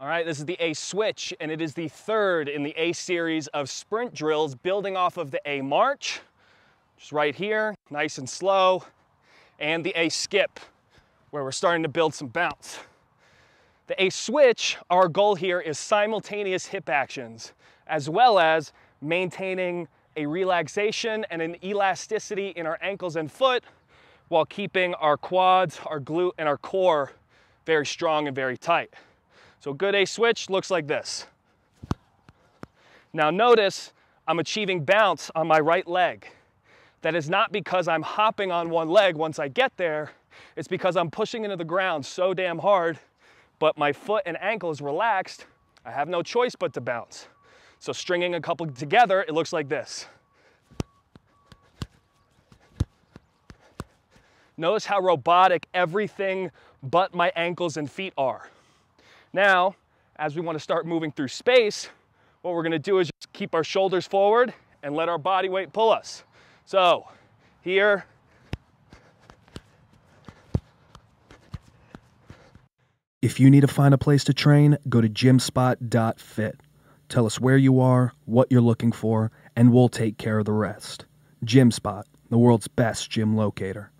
All right, this is the A switch, and it is the third in the A series of sprint drills building off of the A march, just right here, nice and slow, and the A skip, where we're starting to build some bounce. The A switch, our goal here is simultaneous hip actions, as well as maintaining a relaxation and an elasticity in our ankles and foot while keeping our quads, our glute, and our core very strong and very tight. So good A switch looks like this. Now notice I'm achieving bounce on my right leg. That is not because I'm hopping on one leg once I get there, it's because I'm pushing into the ground so damn hard, but my foot and ankle is relaxed, I have no choice but to bounce. So stringing a couple together, it looks like this. Notice how robotic everything but my ankles and feet are. Now, as we want to start moving through space, what we're going to do is just keep our shoulders forward and let our body weight pull us. So, here, If you need to find a place to train, go to gymspot.fit. Tell us where you are, what you're looking for, and we'll take care of the rest. GymSpot, the world's best gym locator.